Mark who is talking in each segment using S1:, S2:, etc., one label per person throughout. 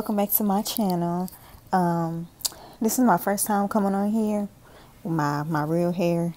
S1: welcome back to my channel. Um, this is my first time coming on here with my, my real hair.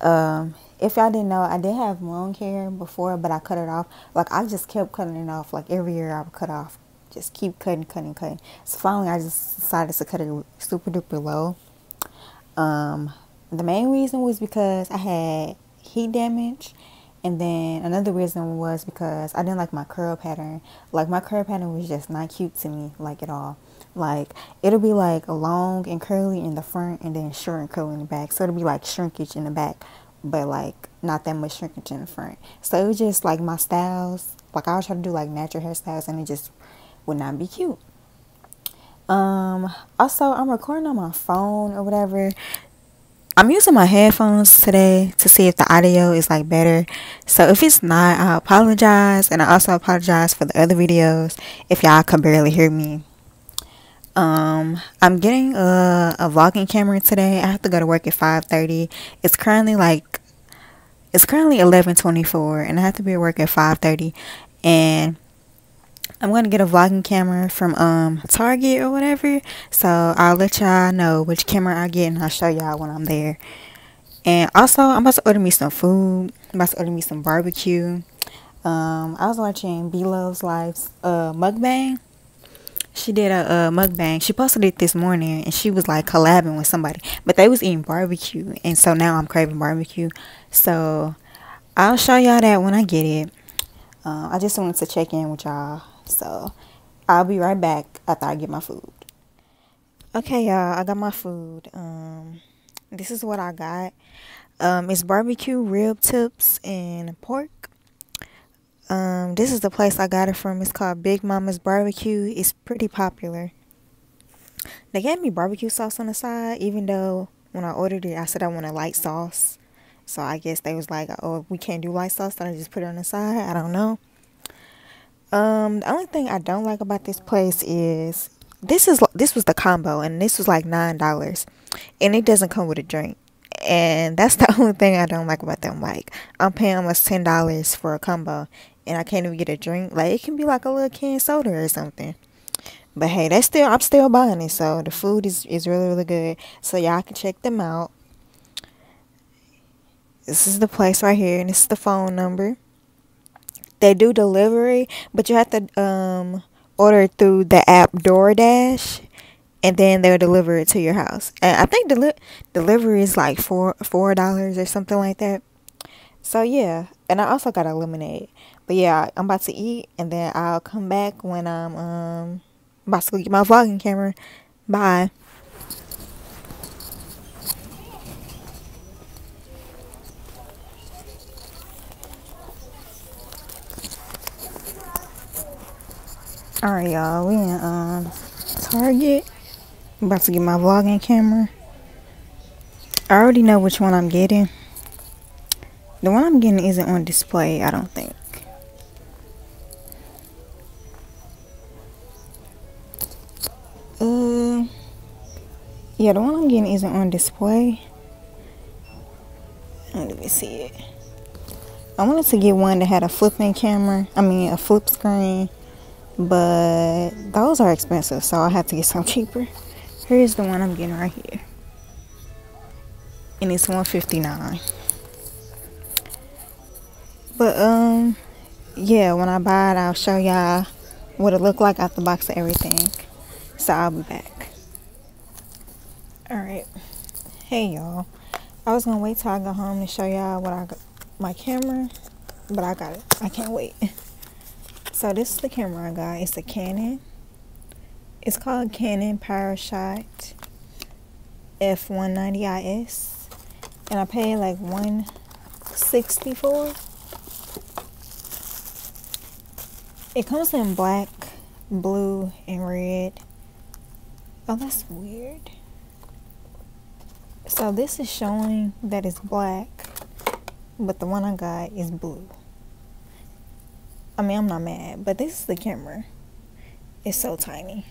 S1: Um, if y'all didn't know, I did have long hair before, but I cut it off. Like, I just kept cutting it off. Like, every year I would cut off. Just keep cutting, cutting, cutting. So, finally, I just decided to cut it super duper low. Um, the main reason was because I had heat damage and then another reason was because I didn't like my curl pattern. Like my curl pattern was just not cute to me, like at all. Like it'll be like long and curly in the front and then short and curly in the back. So it'll be like shrinkage in the back, but like not that much shrinkage in the front. So it was just like my styles. Like I was trying to do like natural hairstyles and it just would not be cute. Um also I'm recording on my phone or whatever I'm using my headphones today to see if the audio is like better. So if it's not, I apologize. And I also apologize for the other videos if y'all can barely hear me. Um, I'm getting a, a vlogging camera today. I have to go to work at 5.30. It's currently like, it's currently 11.24 and I have to be at work at 5.30. And I'm going to get a vlogging camera from um Target or whatever. So I'll let y'all know which camera I get and I'll show y'all when I'm there. And also, I'm about to order me some food. I'm about to order me some barbecue. Um, I was watching BLovesLife's uh, mukbang. She did a, a mukbang. She posted it this morning and she was like collabing with somebody. But they was eating barbecue. And so now I'm craving barbecue. So I'll show y'all that when I get it. Uh, I just wanted to check in with y'all so I'll be right back after I get my food. Okay, y'all, I got my food. Um, this is what I got. Um, it's barbecue rib tips and pork. Um, this is the place I got it from. It's called Big Mama's Barbecue. It's pretty popular. They gave me barbecue sauce on the side, even though when I ordered it, I said I want a light sauce. So I guess they was like, oh, we can't do light sauce, so I just put it on the side. I don't know. Um, the only thing I don't like about this place is this is this was the combo, and this was like nine dollars, and it doesn't come with a drink. And that's the only thing I don't like about them. Like I'm paying almost ten dollars for a combo, and I can't even get a drink. Like it can be like a little canned soda or something. But hey, that's still I'm still buying it. So the food is is really really good. So y'all can check them out. This is the place right here, and this is the phone number they do delivery, but you have to um order through the app DoorDash, and then they'll deliver it to your house. And I think deli- delivery is like four four dollars or something like that. So yeah, and I also got a lemonade. But yeah, I'm about to eat, and then I'll come back when I'm um about to go get my vlogging camera. Bye. Alright, y'all. We in um, Target. I'm about to get my vlogging camera. I already know which one I'm getting. The one I'm getting isn't on display, I don't think. Uh, yeah, the one I'm getting isn't on display. Let me see it. I wanted to get one that had a flipping camera. I mean, a flip screen but those are expensive so I have to get some cheaper. Here's the one I'm getting right here. And it's 159 but um yeah when I buy it I'll show y'all what it look like out the box and everything. So I'll be back. Alright. Hey y'all. I was gonna wait till I go home to show y'all what I got my camera but I got it. I can't wait So this is the camera I got. It's a Canon. It's called Canon PowerShot Elph 190 IS. And I paid like 164 It comes in black, blue, and red. Oh, that's weird. So this is showing that it's black, but the one I got is blue. I mean, I'm not mad, but this is the camera. It's so tiny.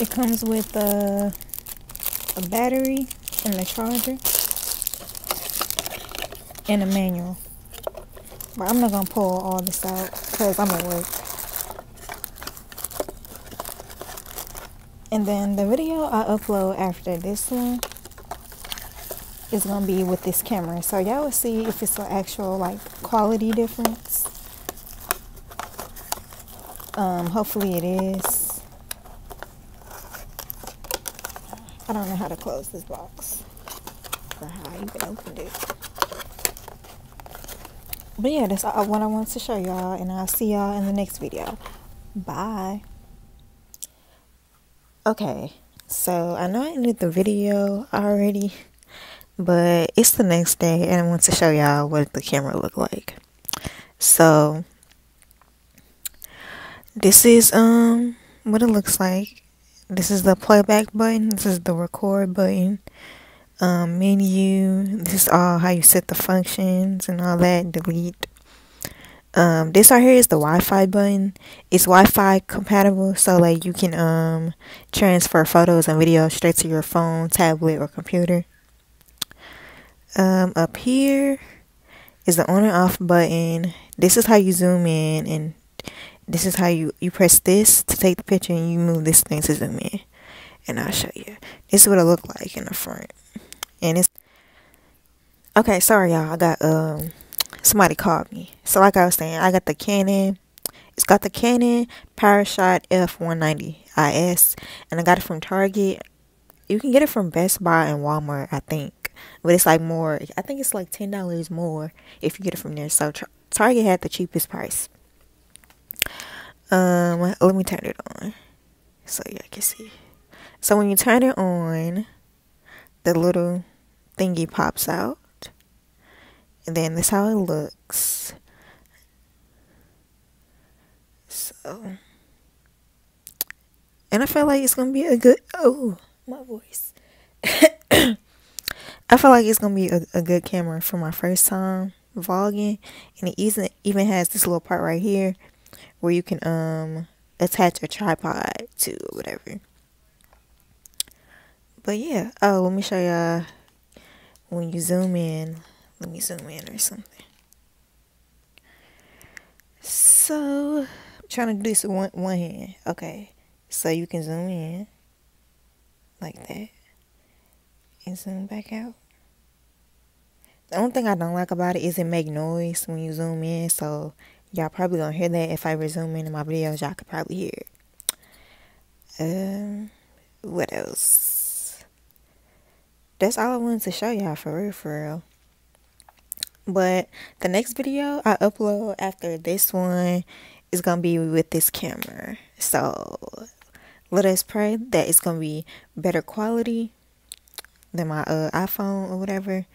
S1: It comes with a, a battery and a charger and a manual. But I'm not going to pull all this out because I'm at work. And then the video I upload after this one is going to be with this camera. So y'all will see if it's an actual like quality difference. Um, hopefully it is. I don't know how to close this box or how I even opened it. But yeah, that's all what I wanted to show y'all and I'll see y'all in the next video. Bye. Okay, so I know I ended the video already, but it's the next day and I want to show y'all what the camera looked like. So this is um what it looks like. This is the playback button. This is the record button. Um, menu. This is all how you set the functions and all that. Delete. Um, this right here is the Wi-Fi button. It's Wi-Fi compatible, so like you can um transfer photos and videos straight to your phone, tablet, or computer. Um, up here is the on and off button. This is how you zoom in and this is how you you press this to take the picture and you move this thing to zoom in. And I'll show you. This is what it looked like in the front. And it's okay sorry y'all. I got um somebody called me. So like I was saying I got the Canon. It's got the Canon PowerShot Elph 190 IS and I got it from Target. You can get it from Best Buy and Walmart I think. But it's like more I think it's like ten dollars more if you get it from there. So Target had the cheapest price um, let me turn it on so y'all can see. So when you turn it on, the little thingy pops out. And then this how it looks. So and I feel like it's gonna be a good oh my voice. I feel like it's gonna be a, a good camera for my first time vlogging and it even even has this little part right here where you can um attach a tripod to or whatever. But yeah, oh let me show y'all when you zoom in. Let me zoom in or something. So I'm trying to do this with one one hand. Okay. So you can zoom in like that. And zoom back out. The only thing I don't like about it is it make noise when you zoom in, so Y'all probably gonna hear that if I resume into my videos. Y'all could probably hear it. Um, what else? That's all I wanted to show y'all for real, for real. But the next video I upload after this one is gonna be with this camera. So let us pray that it's gonna be better quality than my uh, iPhone or whatever.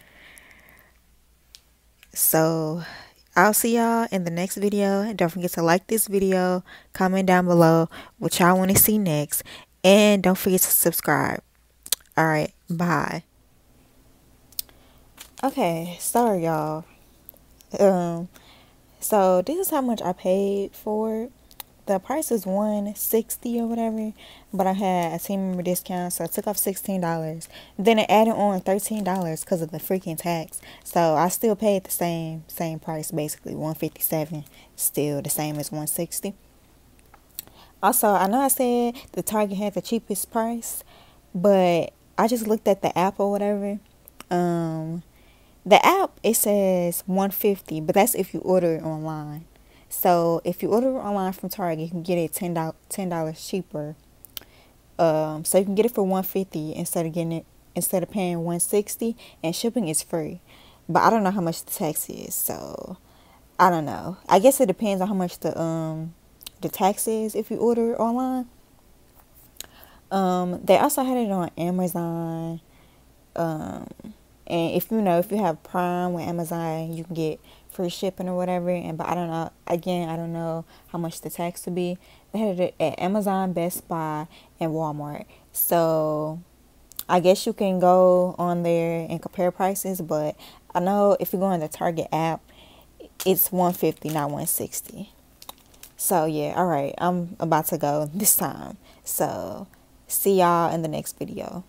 S1: So I'll see y'all in the next video. Don't forget to like this video, comment down below what y'all want to see next, and don't forget to subscribe. Alright, bye. Okay, sorry y'all. Um, so this is how much I paid for it the price is 160 or whatever but i had a team member discount so i took off $16 then it added on $13 because of the freaking tax. So i still paid the same same price basically 157 still the same as 160 also i know i said the target had the cheapest price but i just looked at the app or whatever. Um the app it says 150 but that's if you order it online so if you order online from Target, you can get it ten dollars cheaper. Um, so you can get it for one fifty instead of getting it instead of paying one sixty, and shipping is free. But I don't know how much the tax is, so I don't know. I guess it depends on how much the um the tax is if you order online. Um, they also had it on Amazon. Um, and if you know if you have Prime with Amazon, you can get free shipping or whatever. And but I don't know. Again, I don't know how much the tax would be. They had it at Amazon, Best Buy, and Walmart. So I guess you can go on there and compare prices. But I know if you go on the Target app, it's 150 not 160 So yeah, all right. I'm about to go this time. So See y'all in the next video.